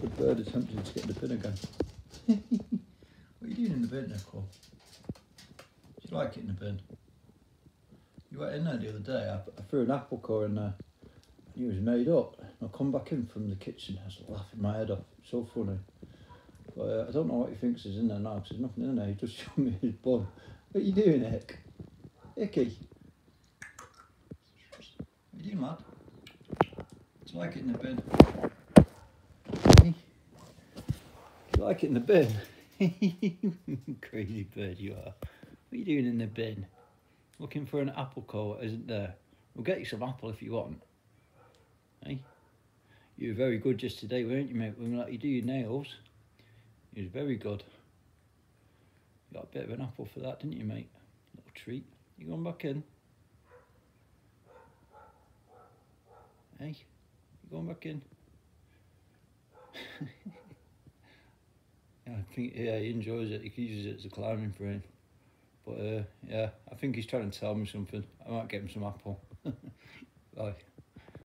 got the bird attempting to get in the bin again. what are you doing in the bin, Nicole? Do you like it in the bin? You went in there the other day, I, I threw an apple core in there. He was made up. I come back in from the kitchen, I was laughing my head off. So funny. But uh, I don't know what he thinks is in there now, because there's nothing in there. He just showed me his bum. What are you doing, Ick? Icky? What are you doing, lad? Do you like it in the bin? Hey? Do you like it in the bin? Crazy bird you are. What are you doing in the bin? Looking for an apple core, isn't there? We'll get you some apple if you want. Hey? You were very good just today, weren't you, mate? When we let you do your nails. You was very good. You got a bit of an apple for that, didn't you, mate? Little treat. You going back in? Hey? You going back in? yeah, I think, yeah, he enjoys it. He uses it as a climbing frame. But, uh, yeah, I think he's trying to tell me something. I might get him some apple. Bye.